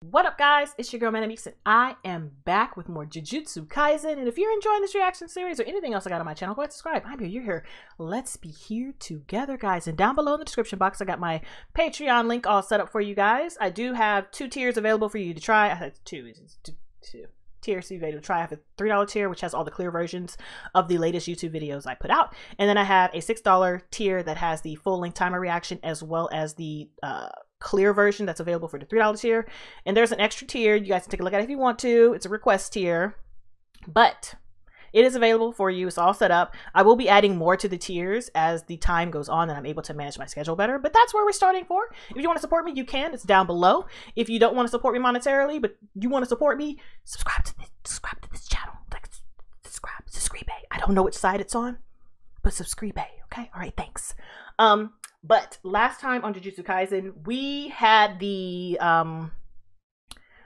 What up, guys? It's your girl, ManicMeeks, and I am back with more Jujutsu Kaisen. And if you're enjoying this reaction series or anything else I got on my channel, go ahead and subscribe. I'm here, you're here. Let's be here together, guys. And down below in the description box, I got my Patreon link all set up for you guys. I do have two tiers available for you to try. I have two, two, two tiers you to try. I have a $3 tier, which has all the clear versions of the latest YouTube videos I put out. And then I have a $6 tier that has the full length timer reaction as well as the uh, clear version that's available for the $3 tier. And there's an extra tier. You guys can take a look at it if you want to. It's a request tier. But it is available for you. It's all set up. I will be adding more to the tiers as the time goes on and I'm able to manage my schedule better. But that's where we're starting for. If you want to support me, you can. It's down below. If you don't want to support me monetarily, but you want to support me, subscribe to this, subscribe to this channel. Like, subscribe, subscribe. I don't know which side it's on, but subscribe. Okay. All right. Thanks. Um, but last time on Jujutsu Kaisen, we had the um,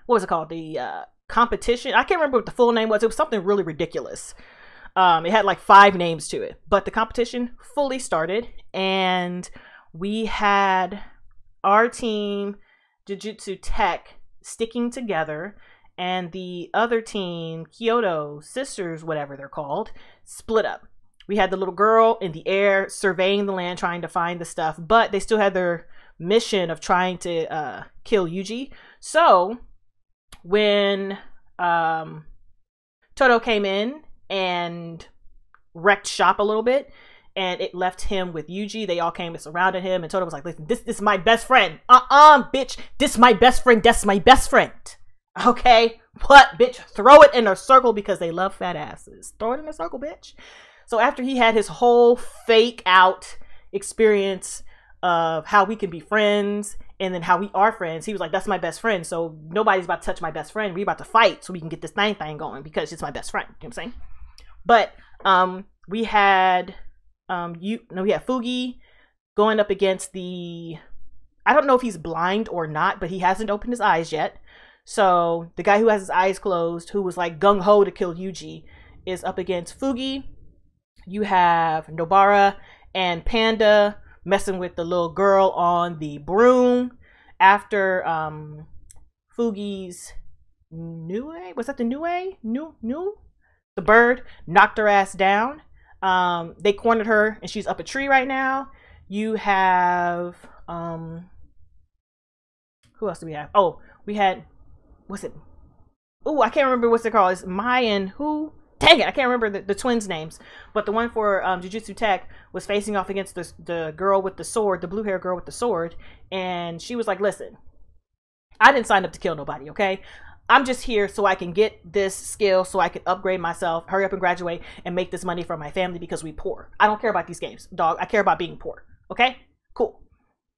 what was it called? The uh, competition. I can't remember what the full name was. It was something really ridiculous. Um, it had like five names to it, but the competition fully started, and we had our team, Jujutsu Tech, sticking together, and the other team, Kyoto Sisters, whatever they're called, split up we had the little girl in the air surveying the land trying to find the stuff but they still had their mission of trying to uh, kill yuji. So when um, todo came in and wrecked shop a little bit and it left him with yuji they all came and surrounded him and Todo was like listen this, this is my best friend. Uh-uh bitch. This is my best friend. That's my best friend. Okay? What bitch throw it in a circle because they love fat asses. Throw it in a circle bitch so after he had his whole fake out experience of how we can be friends and then how we are friends, he was like, That's my best friend. So nobody's about to touch my best friend. We about to fight so we can get this thing thing going because it's my best friend. You know what I'm saying? But um we had um you no we had Fugi going up against the I don't know if he's blind or not, but he hasn't opened his eyes yet. So the guy who has his eyes closed, who was like gung ho to kill Yuji, is up against Fugi you have Nobara and Panda messing with the little girl on the broom after um Fugi's Nue was that the Nue New New the bird knocked her ass down. Um, they cornered her and she's up a tree right now. You have um who else do we have? Oh, we had what's it? Oh, I can't remember what's it called. It's Mayan who dang it, I can't remember the, the twins' names, but the one for um, Jujutsu Tech was facing off against the, the girl with the sword, the blue hair girl with the sword, and she was like, listen, I didn't sign up to kill nobody, okay? I'm just here so I can get this skill so I can upgrade myself, hurry up and graduate, and make this money for my family because we poor. I don't care about these games, dog. I care about being poor. Okay? Cool.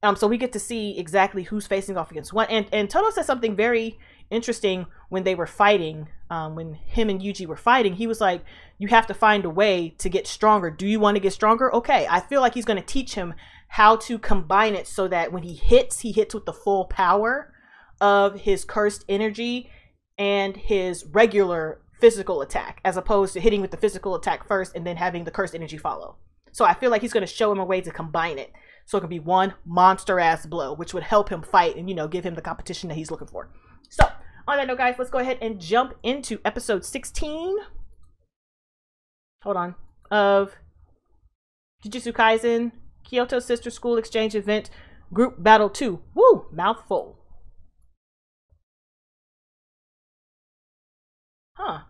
Um, so we get to see exactly who's facing off against one. And and Todo said something very interesting when they were fighting, um, when him and Yuji were fighting, he was like, You have to find a way to get stronger. Do you want to get stronger? Okay. I feel like he's going to teach him how to combine it so that when he hits, he hits with the full power of his cursed energy and his regular physical attack, as opposed to hitting with the physical attack first and then having the cursed energy follow. So I feel like he's going to show him a way to combine it. So it can be one monster ass blow, which would help him fight and, you know, give him the competition that he's looking for. So on that note, guys, let's go ahead and jump into episode 16. Hold on. Of Jujutsu Kaisen Kyoto Sister School Exchange Event Group Battle 2. Woo! Mouthful. Huh.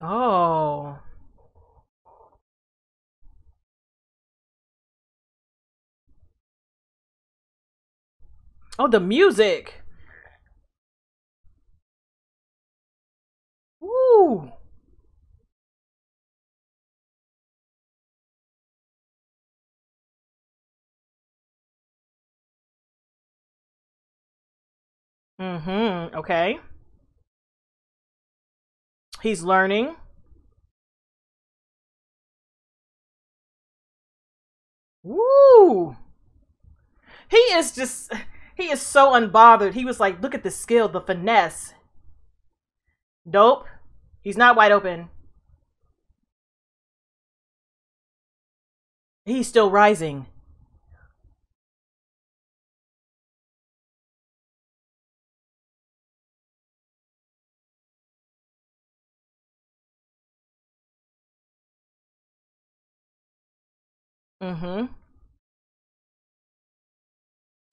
Oh. Oh, the music. Woo. Mm-hmm. Okay. He's learning. Woo! He is just, he is so unbothered. He was like, look at the skill, the finesse. Dope. He's not wide open. He's still rising. Mm-hmm.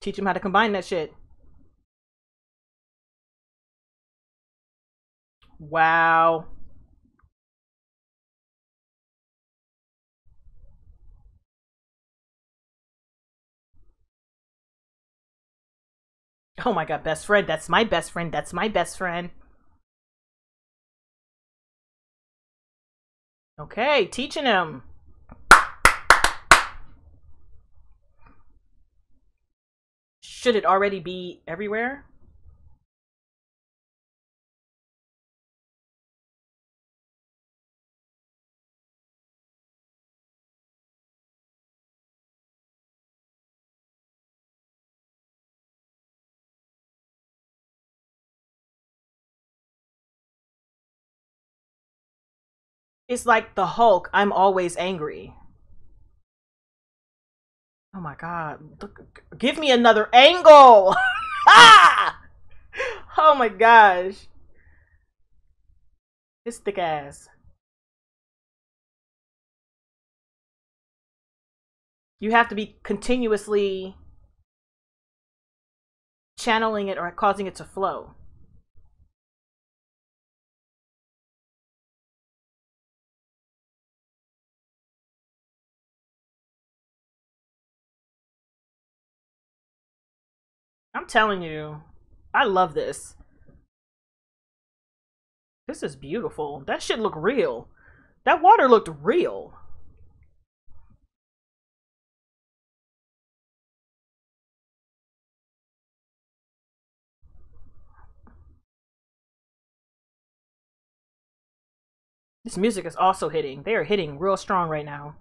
Teach him how to combine that shit. Wow. Oh my god, best friend. That's my best friend. That's my best friend. Okay, teaching him. Should it already be everywhere? It's like the Hulk. I'm always angry. Oh my god. Look, Give me another angle! ah! Oh my gosh. His thick ass. You have to be continuously channeling it or causing it to flow. I'm telling you, I love this. This is beautiful. That shit look real. That water looked real. This music is also hitting. They are hitting real strong right now.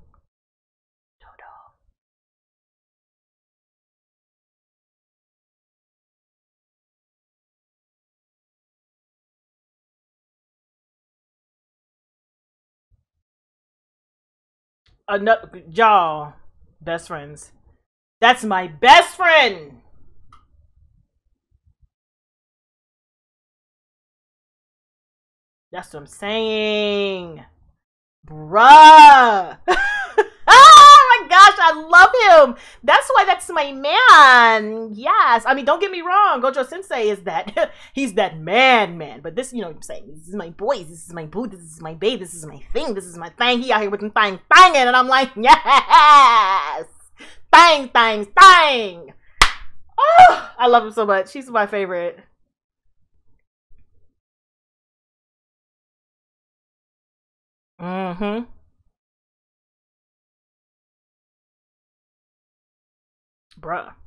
Another y'all best friends. That's my best friend. That's what I'm saying. Bruh. I love him. That's why that's my man. Yes. I mean, don't get me wrong. Gojo Sensei is that. he's that man, man. But this, you know what I'm saying? This is my boys. This is my boo. This is my babe. This is my thing. This is my thing. He out here with him thang thanging. And I'm like, yes. Thang, thang, thang. Oh, I love him so much. He's my favorite. Mm-hmm. Bruh.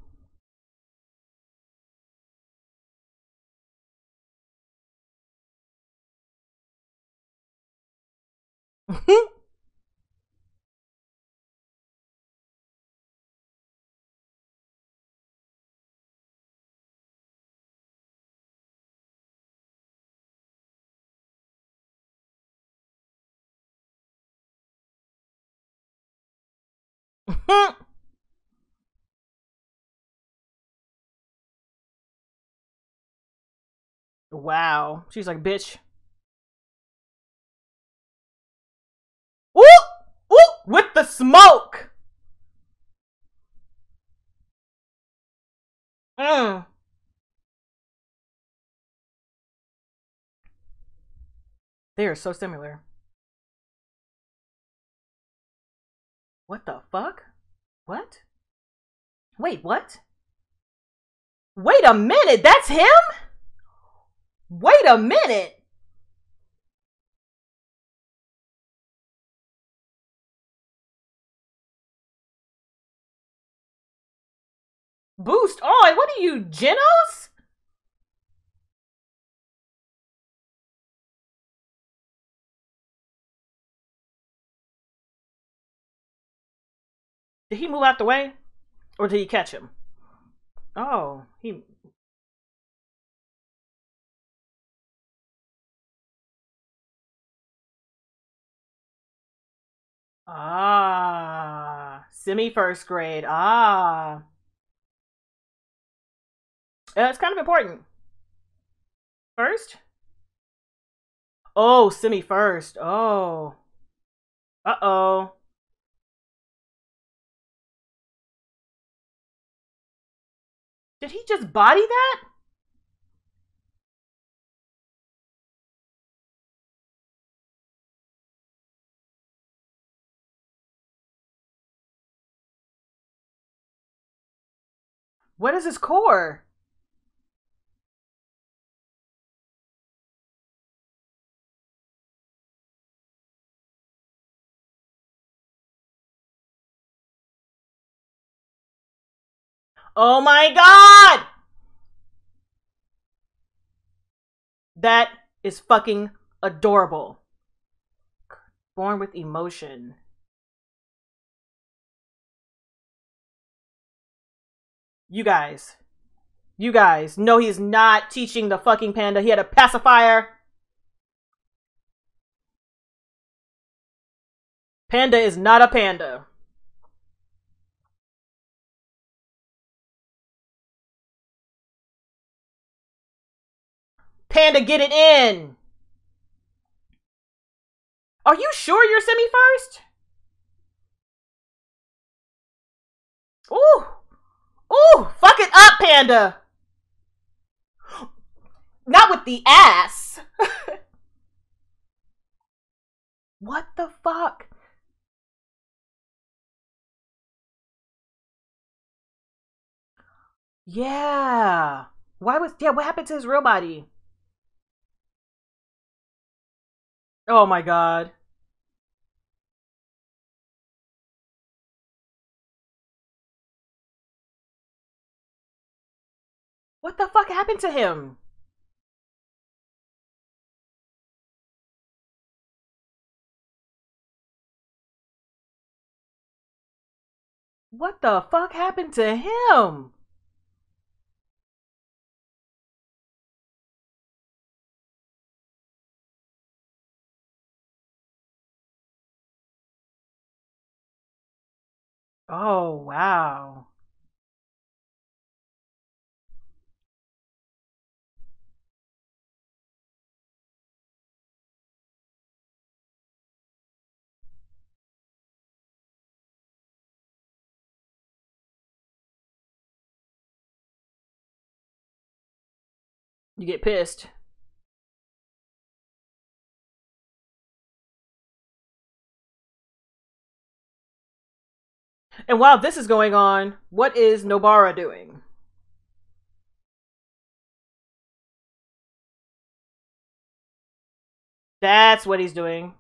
Hmm. Wow. She's like, bitch. Ooh! Ooh! With the smoke! Mm. They are so similar. What the fuck? What? Wait, what? Wait a minute, that's him? Wait a minute. Boost on. What are you, Genos? Did he move out the way? Or did he catch him? Oh, he Ah, semi first grade. Ah. Yeah, it's kind of important. First? Oh, semi first. Oh. Uh oh. Did he just body that? What is his core? Oh my god! That is fucking adorable. Born with emotion. You guys. You guys. No, he's not teaching the fucking panda. He had a pacifier. Panda is not a panda. Panda, get it in. Are you sure you're semi first? Ooh. Ooh, fuck it up, Panda. Not with the ass. what the fuck? Yeah. Why was yeah, what happened to his real body? Oh my god. What the fuck happened to him? What the fuck happened to him? Oh, wow. You get pissed. And while this is going on, what is Nobara doing? That's what he's doing.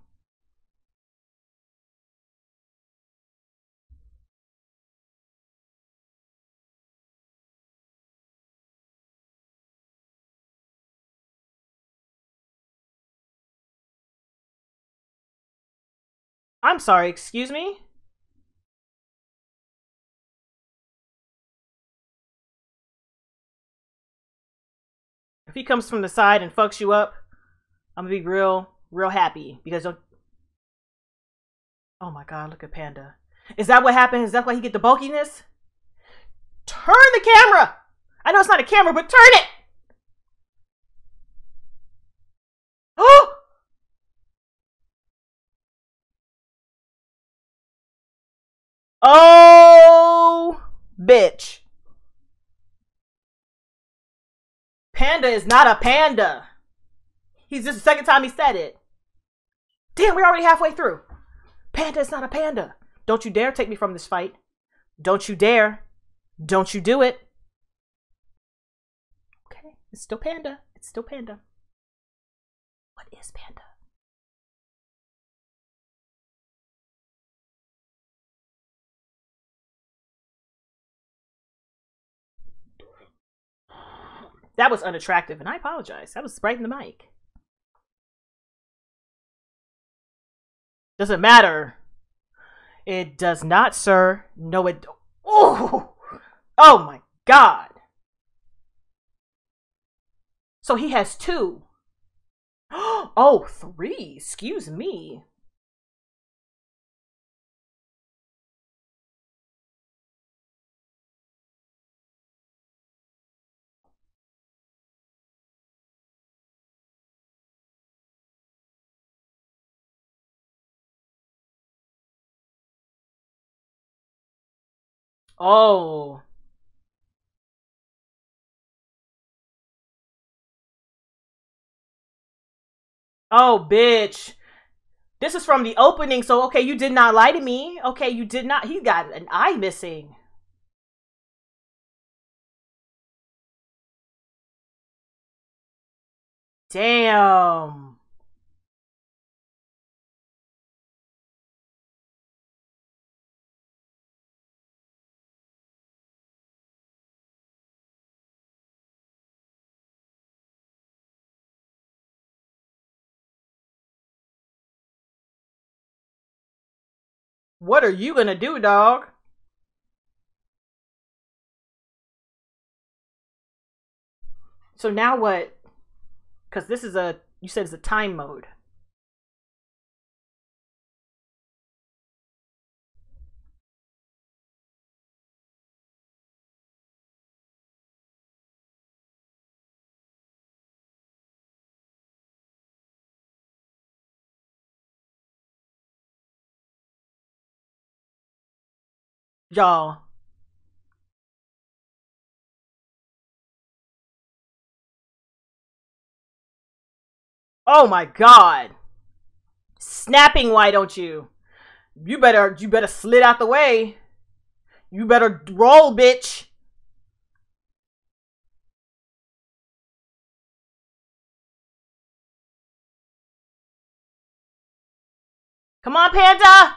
I'm sorry, excuse me? If he comes from the side and fucks you up, I'm gonna be real, real happy because don't. Oh my god, look at Panda. Is that what happened? Is that why he get the bulkiness? Turn the camera! I know it's not a camera, but turn it! Oh! Oh, bitch. Panda is not a panda. He's just the second time he said it. Damn, we're already halfway through. Panda is not a panda. Don't you dare take me from this fight. Don't you dare. Don't you do it. Okay, it's still panda. It's still panda. What is panda? That was unattractive, and I apologize. That was right in the mic. Doesn't matter. It does not, sir. No, it. Oh! Oh my god! So he has two. Oh, three. Excuse me. Oh. Oh, bitch. This is from the opening, so okay, you did not lie to me. Okay, you did not. He got an eye missing. Damn. What are you gonna do, dog? So now what? Because this is a, you said it's a time mode. Y'all. Oh my god. Snapping, why don't you? You better you better slid out the way. You better roll, bitch. Come on, Panda!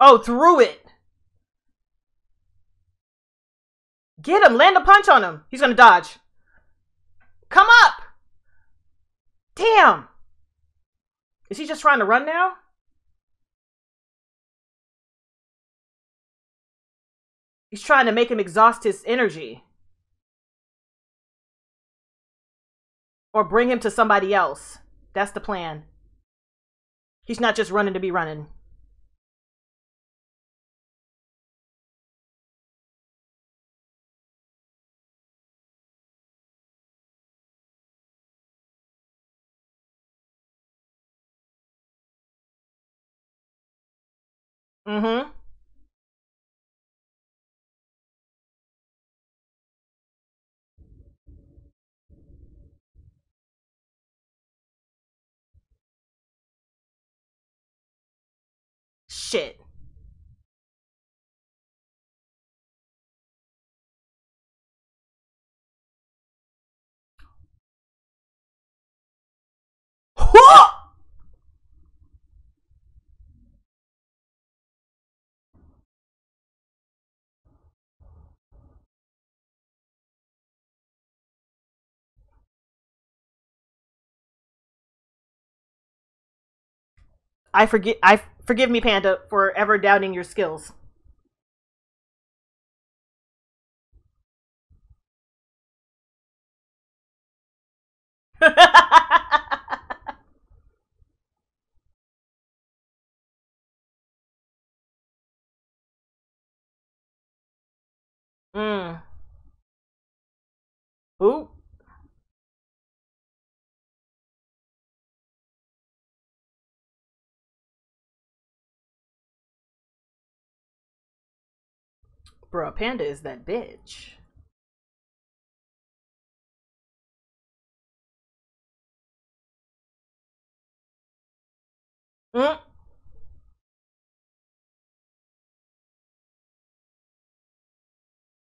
Oh, through it. Get him. Land a punch on him. He's going to dodge. Come up. Damn. Is he just trying to run now? He's trying to make him exhaust his energy. Or bring him to somebody else. That's the plan. He's not just running to be running. Mm-hmm. Shit. I forget. I forgive me, Panda, for ever doubting your skills. mm. Ooh. Bro, Panda is that bitch. Mm.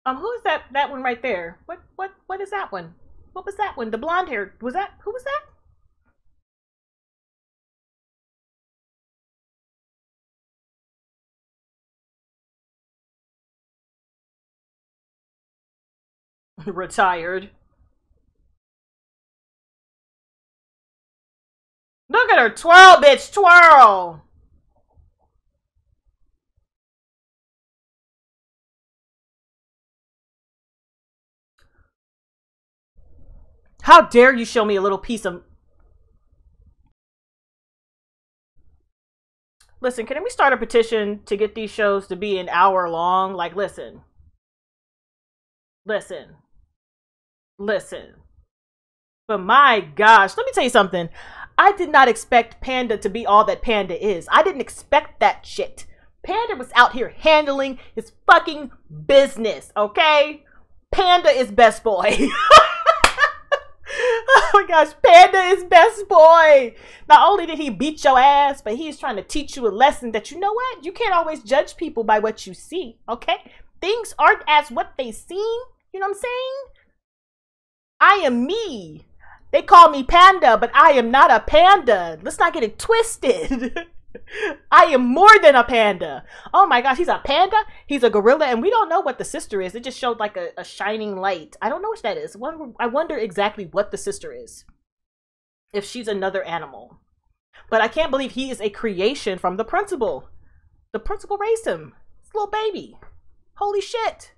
Um, who is that? That one right there. What? What? What is that one? What was that one? The blonde hair. Was that? Who was that? Retired. Look at her twirl, bitch, twirl. How dare you show me a little piece of... Listen, can we start a petition to get these shows to be an hour long? Like, listen. listen, listen. But my gosh, let me tell you something. I did not expect Panda to be all that Panda is. I didn't expect that shit. Panda was out here handling his fucking business, okay? Panda is best boy. oh my gosh, Panda is best boy. Not only did he beat your ass, but he's trying to teach you a lesson that you know what? You can't always judge people by what you see, okay? Things aren't as what they seem. You know what I'm saying? I am me. They call me Panda, but I am not a panda. Let's not get it twisted. I am more than a panda. Oh my gosh, he's a panda. He's a gorilla, and we don't know what the sister is. It just showed like a, a shining light. I don't know what that is. I wonder exactly what the sister is. If she's another animal. But I can't believe he is a creation from the principal. The principal raised him. It's a little baby. Holy shit.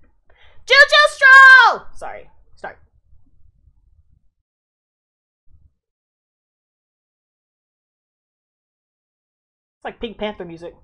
Juju Stroll! Sorry. It's like Pink Panther music.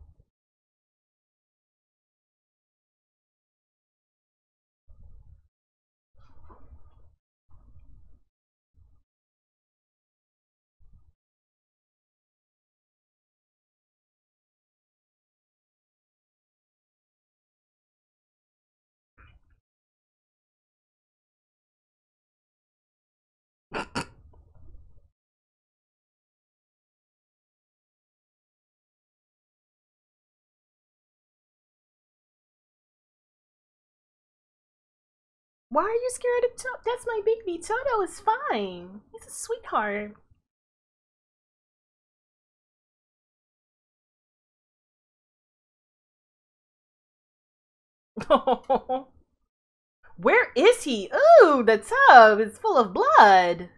Why are you scared of Todo? That's my baby. Todo is fine. He's a sweetheart. Where is he? Ooh, the tub is full of blood.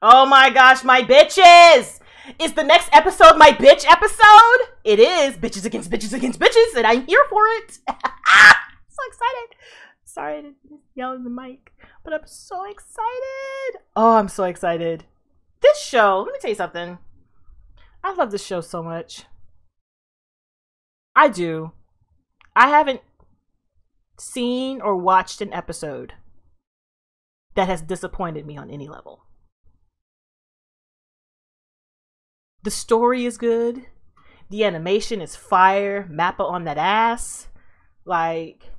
Oh my gosh, my bitches! Is the next episode my bitch episode? It is. Bitches against bitches against bitches, and I'm here for it. so excited. Sorry to yell in the mic, but I'm so excited. Oh, I'm so excited. This show, let me tell you something. I love this show so much. I do. I haven't seen or watched an episode that has disappointed me on any level. The story is good. The animation is fire. Mappa on that ass. Like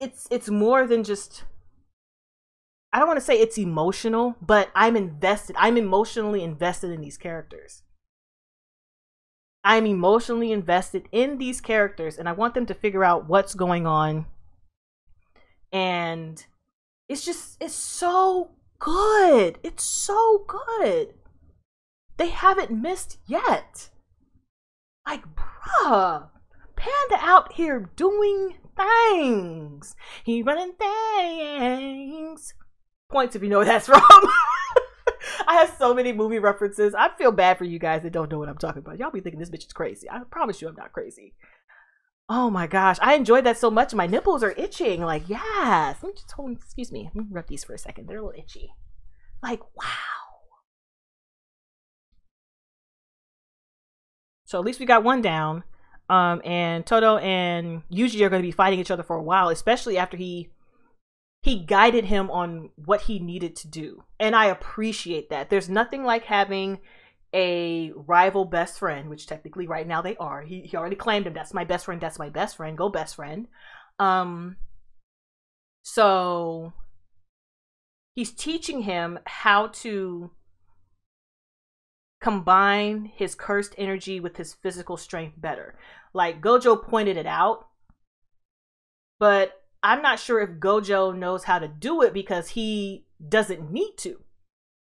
it's it's more than just I don't want to say it's emotional, but I'm invested. I'm emotionally invested in these characters. I'm emotionally invested in these characters and I want them to figure out what's going on. And it's just it's so good. It's so good. They haven't missed yet. Like, bruh, Panda out here doing things. He running things. Points if you know that's from. I have so many movie references. I feel bad for you guys that don't know what I'm talking about. Y'all be thinking this bitch is crazy. I promise you I'm not crazy. Oh my gosh, I enjoyed that so much. My nipples are itching. Like, yes. Let me just hold, excuse me. Let me rub these for a second. They're a little itchy. Like, wow. So at least we got one down. Um, and Todo and Yuji are going to be fighting each other for a while, especially after he he guided him on what he needed to do. And I appreciate that. There's nothing like having a rival best friend, which technically right now they are. He he already claimed him. That's my best friend. That's my best friend. Go best friend. Um. So he's teaching him how to combine his cursed energy with his physical strength better. Like Gojo pointed it out, but I'm not sure if Gojo knows how to do it because he doesn't need to.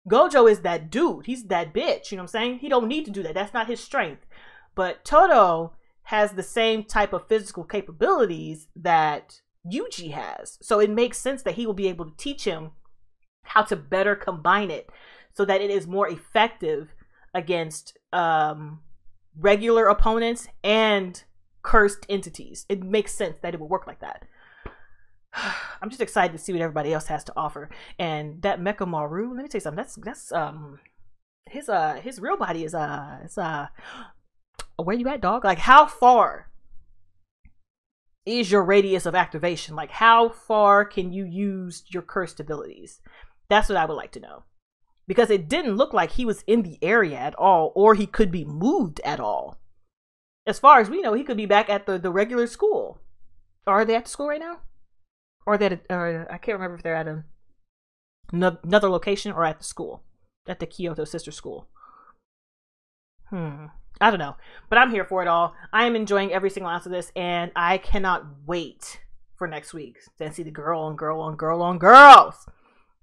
Gojo is that dude. He's that bitch. You know what I'm saying? He don't need to do that. That's not his strength. But Todo has the same type of physical capabilities that Yuji has. So it makes sense that he will be able to teach him how to better combine it so that it is more effective against um, regular opponents and cursed entities. It makes sense that it would work like that. I'm just excited to see what everybody else has to offer. And that Mecha Maru, let me tell you something. That's that's um his uh his real body is uh it's uh where you at, dog? Like, how far is your radius of activation? Like, how far can you use your cursed abilities? That's what I would like to know. Because it didn't look like he was in the area at all, or he could be moved at all. As far as we know, he could be back at the, the regular school. Are they at the school right now? Or are they at, or I can't remember if they're at a, another location or at the school, at the Kyoto sister school. Hmm. I don't know, but I'm here for it all. I am enjoying every single ounce of this, and I cannot wait for next week to see the girl on girl on girl on girls.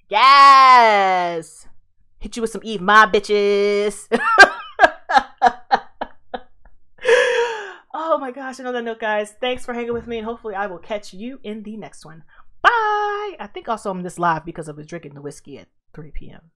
Yes, hit you with some Eve my bitches. oh my gosh! That note, guys, thanks for hanging with me, and hopefully, I will catch you in the next one. Bye. I think also I'm this live because I was drinking the whiskey at 3 p.m.